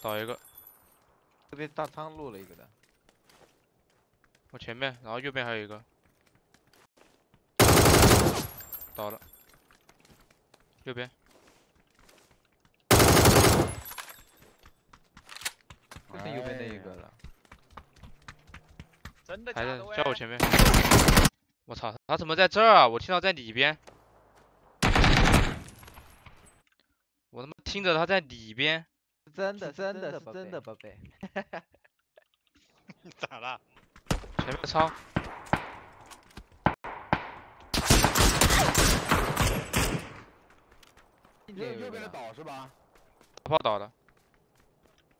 倒一个，这边大仓落了一个的，我前面，然后右边还有一个，倒了，右边，就是右边那一个了。真的还在假的？在我前面。我操，他怎么在这儿啊？我听到在里边，我他妈听着他在里边，真的，真的，是真的，宝贝。咋了？前面超，右右边的岛是吧？炮倒的，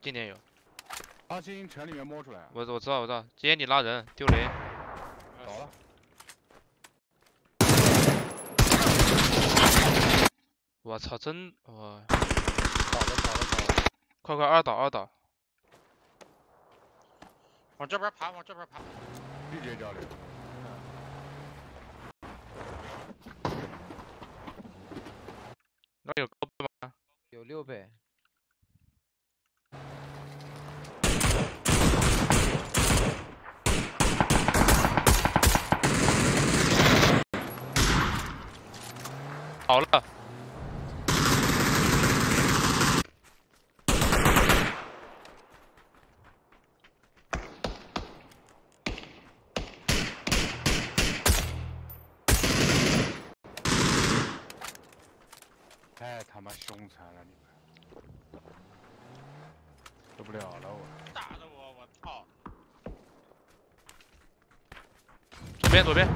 近点有，阿星城里面摸出来，我我知道我知道，今天你拉人丢雷，倒了。我操，真我倒了，倒了，倒了。快快二倒二倒，往这边爬，往这边爬。拒绝交流。那有高倍吗？有六倍。好了，太他妈凶残了你们，受不了了我。打的我，我操！左边左边，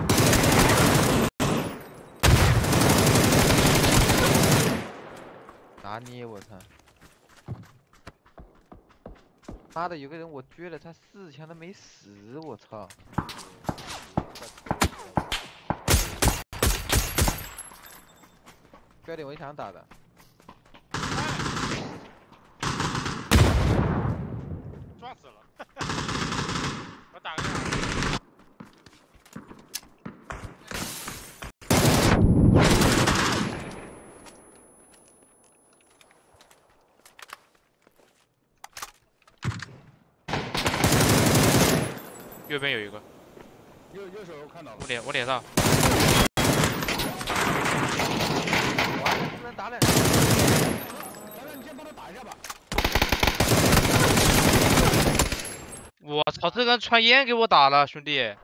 拿捏我操！妈的，有个人我撅了他四枪都没死，我操！标点围墙打的，撞死了！我打个样。右边有一个，右右手我看到了我，脸我脸上，哇，不能打两来来，你先帮他打一下吧。我操，这个人传烟给我打了，兄弟，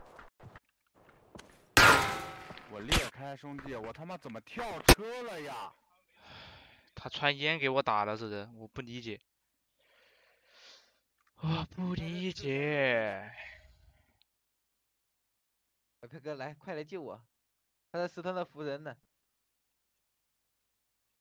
我裂开兄弟，我他妈怎么跳车了呀？他穿烟给我打了，这人我不理解，我不理解。小哥哥来，快来救我！他在石头那扶人呢。